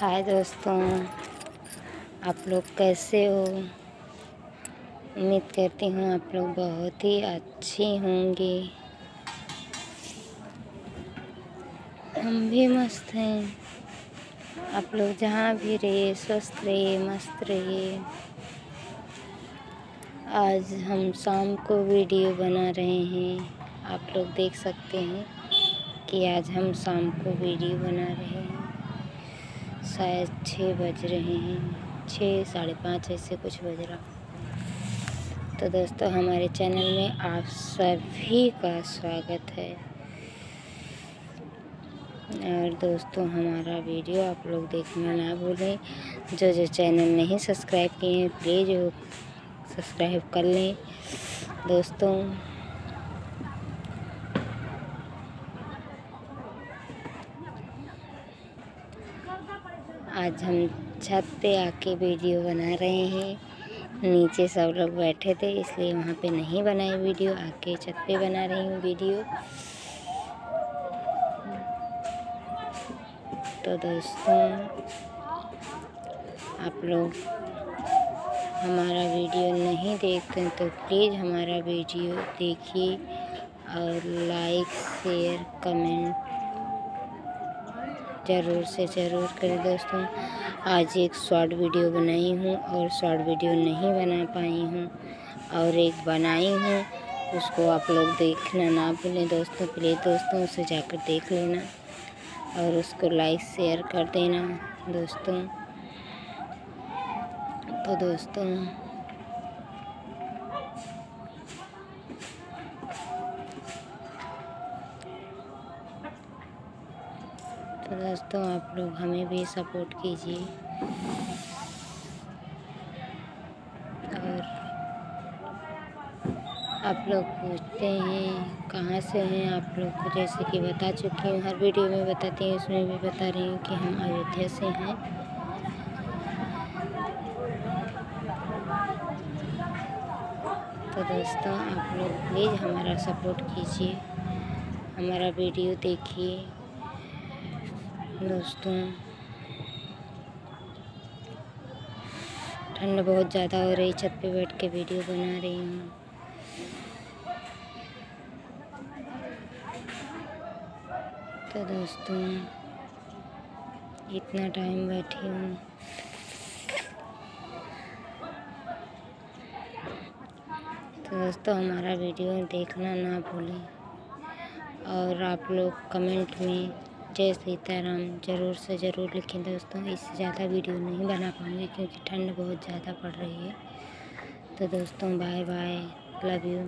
हाय दोस्तों। आप लोग कैसे हो? उम्मीद करती हूँ आप लोग बहुत ही अच्छी होंगे। हम भी मस्त हैं। आप लोग जहाँ भी रहिए, स्वस्थ रहिए, मस्त रहिए। आज हम शाम को वीडियो बना रहे हैं। आप लोग देख सकते हैं कि आज हम शाम को वीडियो बना रहे हैं। शायद छः बज रहे हैं। छः, साढ़े पाँच ऐसे कुछ बज रहा। तो दोस्तों, हमारे चैनल में आप सभी का स्वागत है। और दोस्तों, हमारा वीडियो आप लोग देखना ना भूलें। जो जो चैनल नहीं सब्सक्राइब किए हैं, प्लीज़ सब्सक्राइब कर लें। दोस्तों आज हम छत पे आके वीडियो बना रहे हैं। नीचे सब लोग बैठे थे, इसलिए वहाँ पे नहीं बनाई वीडियो, आके छत पे बना रही हूँ वीडियो। तो दोस्तों, आप लोग हमारा वीडियो नहीं देखते तो प्लीज़ हमारा वीडियो देखिए और लाइक, शेयर, कमेंट ज़रूर से ज़रूर करें दोस्तों। आज एक शॉर्ट वीडियो बनाई हूँ और शॉर्ट वीडियो नहीं बना पाई हूँ और एक बनाई हूँ, उसको आप लोग देखना ना भूलें दोस्तों। प्लीज़ दोस्तों, उसे जाकर देख लेना और उसको लाइक शेयर कर देना दोस्तों। तो दोस्तों तो दोस्तों, आप लोग हमें भी सपोर्ट कीजिए। और आप लोग पूछते हैं, कहाँ से हैं आप लोग? को जैसे कि बता चुकी हूँ, हर वीडियो में बताती हूँ, उसमें भी बता रही हूँ कि हम अयोध्या से हैं। तो दोस्तों, आप लोग प्लीज़ हमारा सपोर्ट कीजिए। हमारा वीडियो देखिए। दोस्तों, ठंड बहुत ज़्यादा हो रही छत पे बैठ के वीडियो बना रही हूँ। तो दोस्तों, इतना टाइम बैठी हूँ। तो दोस्तों, हमारा वीडियो देखना ना भूलें। और आप लोग कमेंट में जय सीताराम। ज़रूर से ज़रूर लिखें दोस्तों, इससे ज़्यादा वीडियो नहीं बना पाऊँगी क्योंकि ठंड बहुत ज़्यादा पड़ रही है। तो दोस्तों, बाय बाय। Love you